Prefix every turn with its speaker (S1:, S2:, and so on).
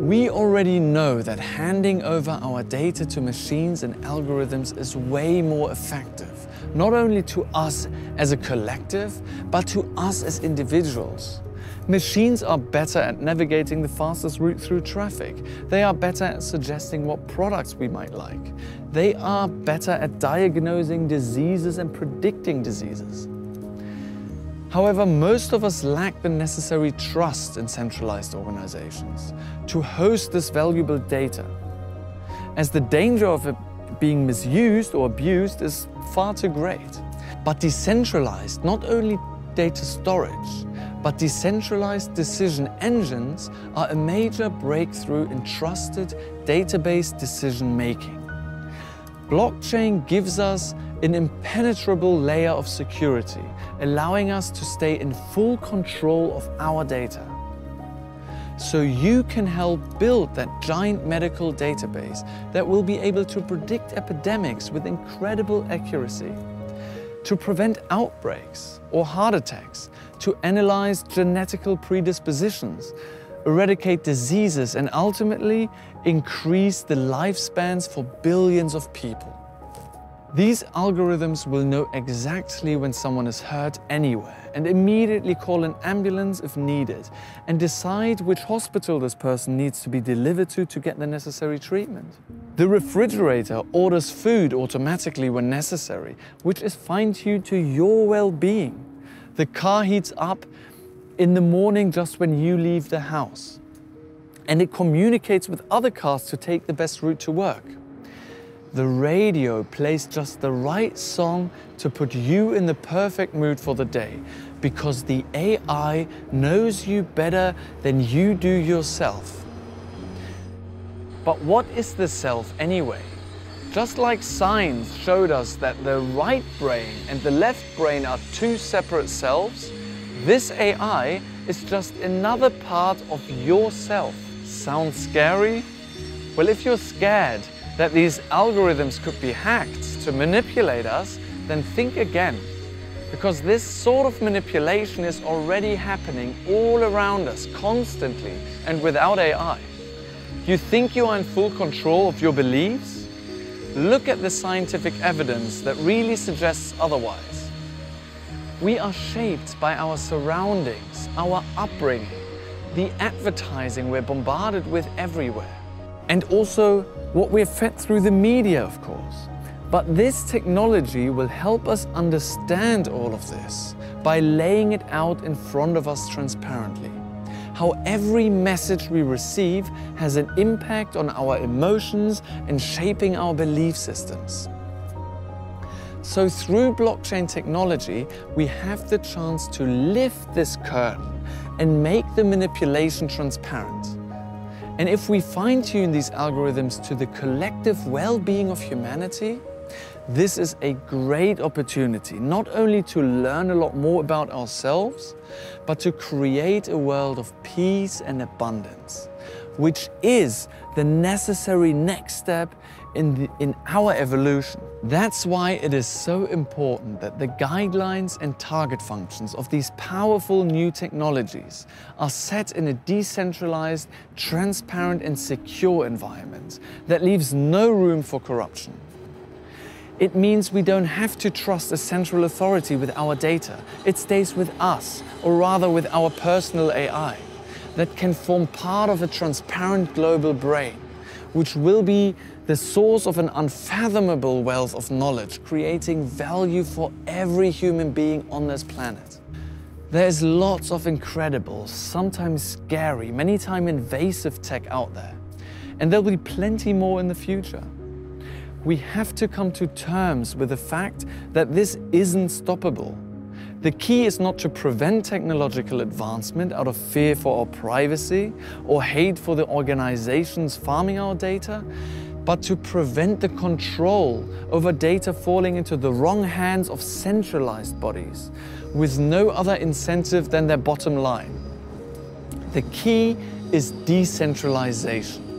S1: We already know that handing over our data to machines and algorithms is way more effective, not only to us as a collective, but to us as individuals. Machines are better at navigating the fastest route through traffic. They are better at suggesting what products we might like. They are better at diagnosing diseases and predicting diseases. However, most of us lack the necessary trust in centralized organizations to host this valuable data, as the danger of it being misused or abused is far too great. But decentralized, not only data storage, but decentralized decision engines are a major breakthrough in trusted database decision making. Blockchain gives us an impenetrable layer of security, allowing us to stay in full control of our data. So you can help build that giant medical database that will be able to predict epidemics with incredible accuracy, to prevent outbreaks or heart attacks, to analyze genetical predispositions, eradicate diseases, and ultimately increase the lifespans for billions of people. These algorithms will know exactly when someone is hurt anywhere and immediately call an ambulance if needed and decide which hospital this person needs to be delivered to to get the necessary treatment. The refrigerator orders food automatically when necessary, which is fine-tuned to your well-being. The car heats up in the morning just when you leave the house. And it communicates with other cars to take the best route to work the radio plays just the right song to put you in the perfect mood for the day because the AI knows you better than you do yourself. But what is the self anyway? Just like science showed us that the right brain and the left brain are two separate selves, this AI is just another part of yourself. Sounds scary? Well, if you're scared, that these algorithms could be hacked to manipulate us, then think again. Because this sort of manipulation is already happening all around us, constantly, and without AI. You think you are in full control of your beliefs? Look at the scientific evidence that really suggests otherwise. We are shaped by our surroundings, our upbringing, the advertising we're bombarded with everywhere and also what we're fed through the media, of course. But this technology will help us understand all of this by laying it out in front of us transparently. How every message we receive has an impact on our emotions and shaping our belief systems. So through blockchain technology, we have the chance to lift this curtain and make the manipulation transparent. And if we fine tune these algorithms to the collective well-being of humanity, this is a great opportunity, not only to learn a lot more about ourselves, but to create a world of peace and abundance, which is the necessary next step in, the, in our evolution. That's why it is so important that the guidelines and target functions of these powerful new technologies are set in a decentralized, transparent and secure environment that leaves no room for corruption. It means we don't have to trust a central authority with our data. It stays with us, or rather with our personal AI, that can form part of a transparent global brain, which will be the source of an unfathomable wealth of knowledge, creating value for every human being on this planet. There's lots of incredible, sometimes scary, many times invasive tech out there, and there'll be plenty more in the future. We have to come to terms with the fact that this isn't stoppable. The key is not to prevent technological advancement out of fear for our privacy or hate for the organizations farming our data, but to prevent the control over data falling into the wrong hands of centralized bodies with no other incentive than their bottom line. The key is decentralization.